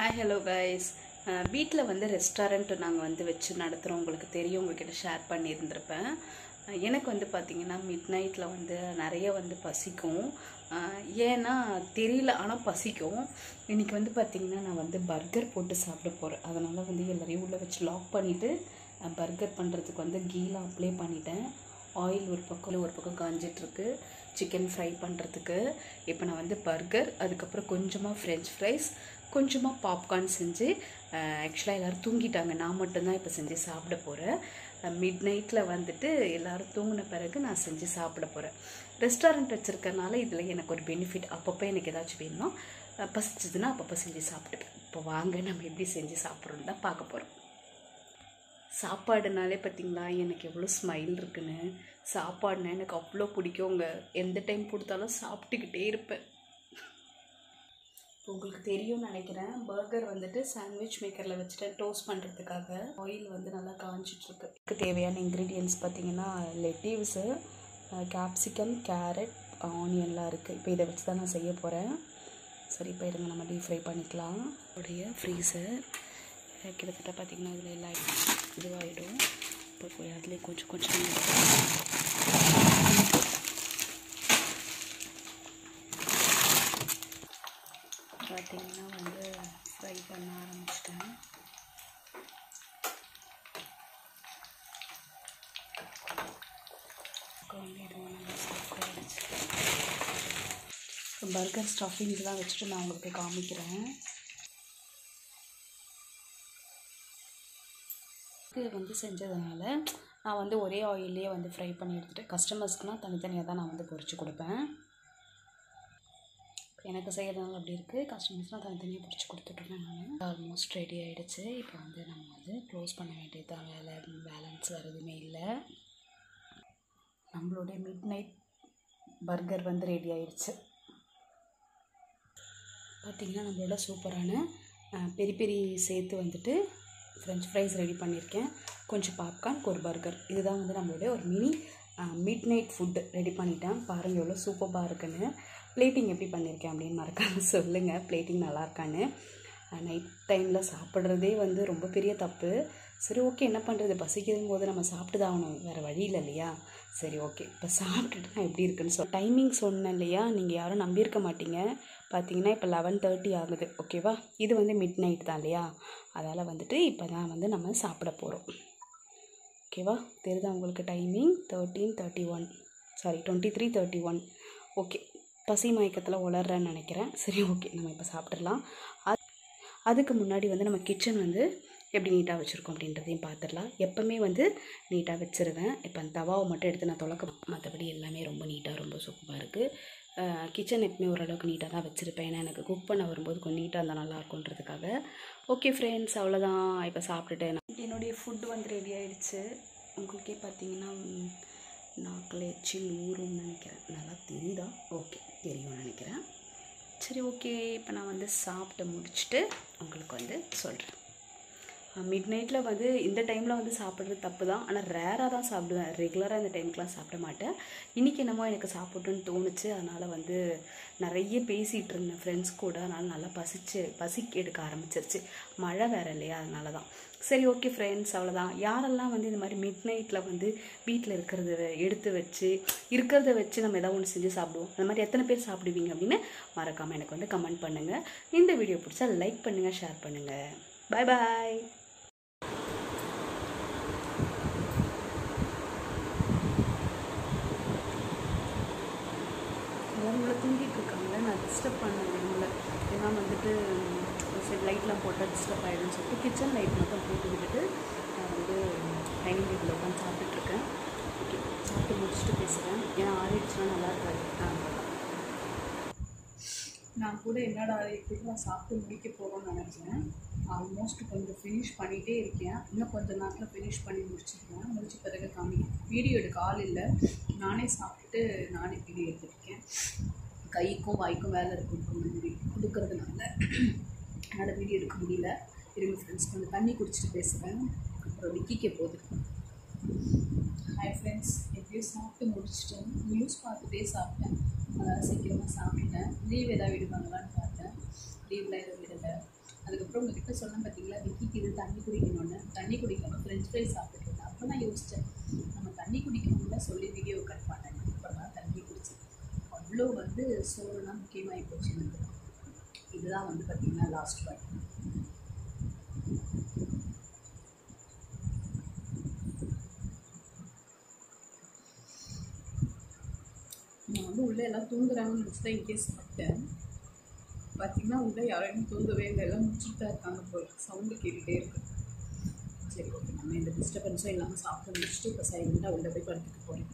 Hi hello guys வீட்டில் வந்து restaurant நாங்கள் வந்து வச்சு நடத்துகிறோம் உங்களுக்கு தெரியும் உங்ககிட்ட ஷேர் பண்ணியிருந்திருப்பேன். எனக்கு வந்து பார்த்திங்கன்னா மிட் நைட்டில் வந்து நிறைய வந்து பசிக்கும். ஏன்னா தெரியல ஆனால் பசிக்கும். இன்றைக்கி வந்து பார்த்திங்கன்னா நான் வந்து பர்கர் போட்டு சாப்பிட போகிறேன் அதனால் வந்து எல்லோரையும் உள்ளே வச்சு லாக் பண்ணிவிட்டு பர்கர் பண்ணுறதுக்கு வந்து கீலாம் அப்ளை பண்ணிட்டேன். ஆயில் ஒரு பக்கம் ஒரு பக்கம் காஞ்சிட்ருக்கு. சிக்கன் ஃப்ரை பண்ணுறதுக்கு இப்போ நான் வந்து பர்கர் அதுக்கப்புறம் கொஞ்சமாக ஃப்ரெஞ்ச் ஃப்ரைஸ் கொஞ்சமாக பாப்கார்ன் செஞ்சு ஆக்சுவலாக எல்லோரும் தூங்கிட்டாங்க. நான் மட்டும்தான் இப்போ செஞ்சு சாப்பிட போகிறேன் மிட் நைட்டில் வந்துட்டு எல்லோரும் தூங்கின பிறகு நான் செஞ்சு சாப்பிட போகிறேன் ரெஸ்டாரண்ட் வச்சுருக்கனால இதில் எனக்கு ஒரு பெனிஃபிட் அப்பப்போ எனக்கு ஏதாச்சும் வேணும்னா பசிச்சதுன்னா அப்பப்போ செஞ்சு சாப்பிட்டுப்பேன். இப்போ வாங்க நம்ம எப்படி செஞ்சு சாப்பிட்றோன்னு தான் பார்க்க போகிறோம் சாப்பாடுனாலே பார்த்தீங்களா எனக்கு எவ்வளோ ஸ்மைல் இருக்குன்னு. சாப்பாடுனா எனக்கு அவ்வளோ பிடிக்கும். உங்கள் எந்த டைம் கொடுத்தாலும் சாப்பிட்டுக்கிட்டே இருப்பேன். உங்களுக்கு தெரியும்னு நினைக்கிறேன். பர்கர் வந்துட்டு சாண்ட்விச் மேக்கரில் வச்சுட்டு டோஸ்ட் பண்ணுறதுக்காக ஆயில் வந்து நல்லா காஞ்சிட்ருக்கு. இதுக்கு தேவையான இன்க்ரீடியன்ஸ் பார்த்தீங்கன்னா லெட்டிவ்ஸு கேப்சிகம் கேரட் ஆனியன்லாம் இருக்குது இப்போ இதை வச்சு தான் நான் செய்ய போகிறேன் சரி இப்போ இருங்க நம்ம டீப் ஃப்ரை பண்ணிக்கலாம். உடைய ஃப்ரீசர் கிட்டத்தட்ட பார்த்திங்கன்னா இதில் எல்லாம் இதுவாகிடும் இப்போ அதுலேயே கொஞ்சம் கொஞ்சம் பார்த்திங்கன்னா வந்து ஃப்ரை பண்ண ஆரம்பிச்சிட்டேன். பர்கர் ஸ்டஃபிங்ஸ்லாம் வச்சுட்டு நான் உங்களுக்கு காமிக்கிறேன். இது வந்து செஞ்சதுனால நான் வந்து ஒரே ஆயிலே வந்து ஃப்ரை பண்ணி எடுத்துகிட்டு கஸ்டமர்ஸ்க்குலாம் தனித்தனியாக தான் நான் வந்து பொறிச்சு கொடுப்பேன். எனக்கு செய்கிறதுனால அப்படி இருக்குது கஸ்டமர்ஸ்லாம் தனித்தனியாக பிடிச்சி கொடுத்துட்ருக்கேன் நான். ஆல்மோஸ்ட் ரெடி ஆகிடுச்சு இப்போ வந்து நம்ம வந்து க்ளோஸ் பண்ண வேண்டியதுதான் வேலை பேலன்ஸ் வேறு எதுவுமே இல்லை. நம்மளுடைய மிட் நைட் பர்கர் வந்து ரெடி ஆகிடுச்சு பார்த்திங்கன்னா நம்மளோட சூப்பரான பெரி பெரி சேர்த்து வந்துட்டு ஃப்ரெஞ்ச் ஃப்ரைஸ் ரெடி பண்ணியிருக்கேன் கொஞ்சம் பாப்கார்ன் ஒரு பர்கர் இதுதான் வந்து நம்மளுடைய ஒரு mini midnight food ready பண்ணிட்டேன். பாருங்கள் எவ்வளோ சூப்பராக இருக்குன்னு. பிளேட்டிங் எப்படி பண்ணியிருக்கேன் அப்படின்னு மறக்காம சொல்லுங்கள் பிளேட்டிங் நல்லா இருக்கான்னு. நைட் டைமில் சாப்பிட்றதே வந்து ரொம்ப பெரிய தப்பு. சரி ஓகே என்ன பண்ணுறது பசிக்கும் போது நம்ம சாப்பிட்டு தான் ஆகணும் வேறு வழி இல்லை இல்லையா? சரி ஓகே இப்போ சாப்பிட்டுட்டு நான் எப்படி இருக்குன்னு சொல். டைமிங் சொன்னேன் இல்லையா? நீங்கள் யாரும் நம்பியிருக்க மாட்டீங்க. பார்த்தீங்கன்னா இப்போ லெவன் தேர்ட்டி ஆகுது. ஓகேவா இது வந்து மிட் நைட் தான் இல்லையா? அதால் வந்துட்டு இப்போ தான் வந்து நம்ம சாப்பிட போகிறோம் ஓகேவா? தெரியுதா உங்களுக்கு timing thirteen thirty one sorry twenty three thirty one okay பசி மயக்கத்தில் உளர்றேன்னு நினைக்கிறேன். சரி ஓகே நம்ம இப்போ சாப்பிட்றலாம் அது அதுக்கு முன்னாடி வந்து நம்ம கிச்சன் வந்து எப்படி நீட்டாக வச்சுருக்கோம் அப்படின்றதையும் பார்த்துடலாம் எப்போவுமே வந்து நீட்டாக வச்சுருவேன். இப்போ அந்த தவாவை மட்டும் எடுத்து நான் தொலைக்க மற்றபடி எல்லாமே ரொம்ப நீட்டாக ரொம்ப சூப்பராக இருக்குது கிச்சன் எப்பவுமே ஓரளவுக்கு நீட்டாக தான் வச்சுருப்பேன். ஏன்னா எனக்கு குக் பண்ண வரும்போது கொஞ்சம் நீட்டாக இருந்தால் நல்லாயிருக்குன்றதுக்காக ஓகே ஃப்ரெண்ட்ஸ் அவ்வளோதான் இப்போ சாப்பிட்டுட்டு என்னுடைய ஃபுட் வந்து ரெடி ஆகிடுச்சு உங்களுக்கே பார்த்தீங்கன்னா நாக்கில் எச்சி ஊறும்னு நினைக்கிறேன். நல்லா தெரியுதா? ஓகே தெரியும்னு நினைக்கிறேன். சரி ஓகே இப்போ நான் வந்து சாப்பிட்டு முடிச்சுட்டு உங்களுக்கு வந்து சொல்கிறேன் மிட் நைட்டில் வந்து இந்த டைமில் வந்து சாப்பிட்றது தப்பு தான் ஆனால் ரேராக தான் சாப்பிடுவேன். ரெகுலராக இந்த டைமுக்கெலாம் சாப்பிட மாட்டேன். இன்றைக்கி என்னமோ எனக்கு சாப்பிட்டுன்னு தோணுச்சு. அதனால் வந்து நிறைய பேசிகிட்டு இருந்தேன். ஃப்ரெண்ட்ஸ் கூட. அதனால் நல்லா பசிச்சு பசிக்கு எடுக்க ஆரம்பிச்சிருச்சு. மழை வேறு இல்லையா? அதனால தான் சரி ஓகே ஃப்ரெண்ட்ஸ் அவ்வளோதான் யாரெல்லாம் வந்து இந்த மாதிரி மிட் நைட்டில் வந்து வீட்டில் இருக்கிறத எடுத்து வச்சு இருக்கிறத வச்சு நம்ம எதாவது ஒன்று செஞ்சு சாப்பிடுவோம். அந்த மாதிரி எத்தனை பேர் சாப்பிடுவீங்க அப்படின்னு மறக்காமல் எனக்கு வந்து கமெண்ட் பண்ணுங்கள் இந்த வீடியோ பிடிச்சா லைக் பண்ணுங்கள் ஷேர் பண்ணுங்கள் பாய் பாய் எல்லாரும் தூங்கிட்டு இருக்காங்க நான் டிஸ்டர்ப் பண்ண விரும்பல ஏன்னா வந்துட்டு சரி லைட்லாம் போட்டால் டிஸ்டர்ப் ஆகிடும்னு சொல்லிட்டு கிச்சன் லைட் மட்டும் போட்டு விட்டுட்டு நான் வந்து டைனிங் டேபிளில் உட்காந்து சாப்பிட்டுட்ருக்கேன் ஓகே சாப்பிட்டு முடிச்சுட்டு பேசுகிறேன் ஏன்னா ஆறிடுச்சுன்னா நல்லா இருக்காது. நான் கூட என்னடா இப்படி நான் சாப்பிட்டு முடிக்க போகிறோம்னு நினச்சேன். ஆல்மோஸ்ட் கொஞ்சம் ஃபினிஷ் பண்ணிகிட்டே இருக்கேன். இன்னும் கொஞ்சம் நேரத்தில் ஃபினிஷ் பண்ணி முடிச்சிருக்கேன் முடிச்ச பிறகு காமி வீடியோ எடுக்க ஆள் இல்லை. நானே சாப்பிட்டுட்டு நானே வீடியோ எடுத்துருக்கேன் கைக்கும் வாய்க்கும் வேலை இருக்கும் கொடுக்கறதுனால. என்னால் வீடியோ எடுக்க முடியல. இருங்க ஃப்ரெண்ட்ஸ் கொஞ்சம் தண்ணி குடிச்சிட்டு பேசுகிறேன் அப்புறம் விக்கிக்க போகுது. ஹாய் ஃப்ரெண்ட்ஸ் எப்படியும் சாப்பிட்டு முடிச்சிட்டேன். நியூஸ் பார்த்துட்டே சாப்பிட்டேன். அதனால் சீக்கிரமாக சாப்பிட்டேன் லீவ் ஏதாவது விடுவாங்களான்னு பார்த்தேன். லீவ்லாம் எதுவும் விடலை. அதுக்கப்புறம் அதுக்கப்புறம் உங்ககிட்ட சொன்னேன் பார்த்தீங்களா விக்கிக்கு இது தண்ணி குடிக்கணும்னு. தண்ணி குடிக்காமல் ஃப்ரெஞ்ச் ஃப்ரைஸ் சாப்பிட்டுருந்தேன் இருந்தேன். அப்போ நான் யோசித்தேன் நம்ம தண்ணி குடிக்கணும்னு சொல்லி வீடியோ கட் பண்ணேன் இப்போ தான் தண்ணி குடிச்சேன் அவ்வளோ வந்து சோறுலாம் முக்கியமாகி போச்சு எனக்கு. இதுதான் வந்து பார்த்திங்கன்னா லாஸ்ட் பாயிண்ட் நான் வந்து உள்ளே எல்லாம் தூங்குறாங்கன்னு நினச்சி தான் இன்கேஸ் சாப்பிட்டேன் பார்த்தீங்கன்னா உள்ளே யாரையும் தூங்கவே இல்லை. எல்லாம் முடிச்சுட்டு தான் இருக்காங்க போய் சவுண்டு கேட்டுகிட்டே இருக்கு. சரி ஓகே நம்ம இந்த டிஸ்டர்பன்ஸும் இல்லாமல் சாப்பிட்டு முடிச்சுட்டு இப்போ சைலண்டாக உள்ளே போய் படுத்துக்க போகிறேன்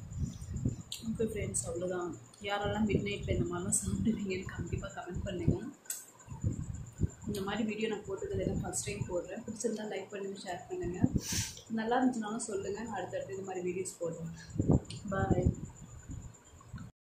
ஓகே ஃப்ரெண்ட்ஸ் அவ்வளோதான் யாரெல்லாம் மிட் நைட்டில் இந்த மாதிரிலாம் சாப்பிடுவீங்கன்னு கண்டிப்பாக கமெண்ட் பண்ணுங்கள் இந்த மாதிரி வீடியோ நான் போட்டது எல்லாம் ஃபஸ்ட் டைம் போடுறேன். பிடிச்சிருந்தால் லைக் பண்ணுங்கள் ஷேர் பண்ணுங்கள் நல்லா இருந்துச்சுனாலும் சொல்லுங்கள் அடுத்தடுத்து இது மாதிரி வீடியோஸ் போடுறேன். பாய்